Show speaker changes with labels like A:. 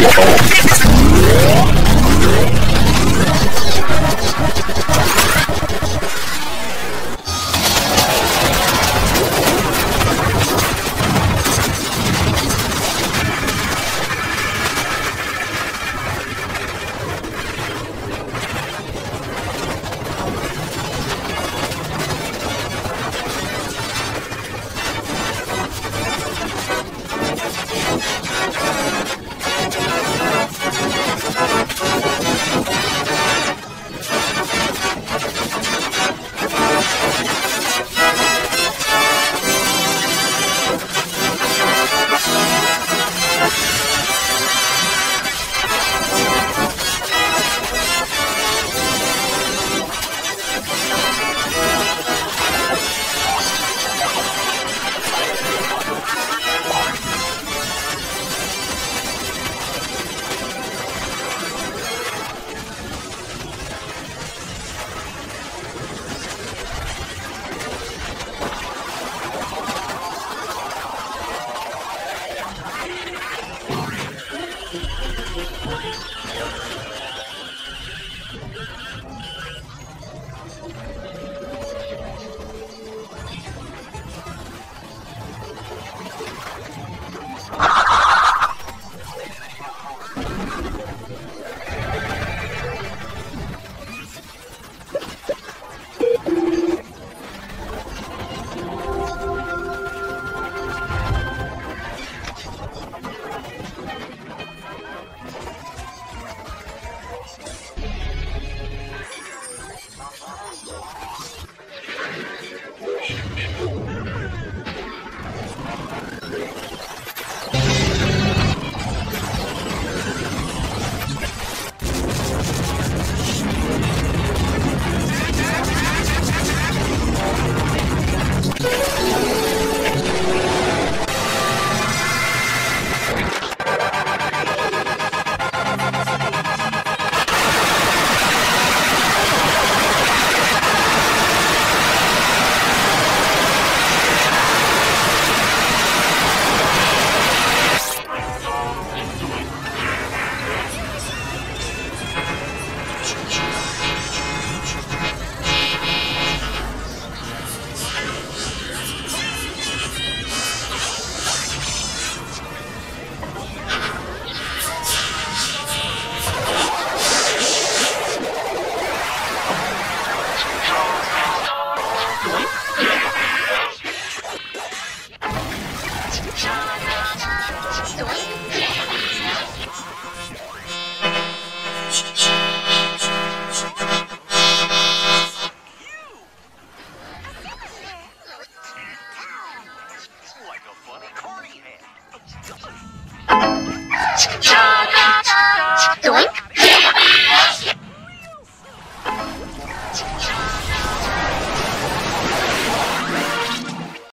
A: Let's go.
B: you
C: Doink!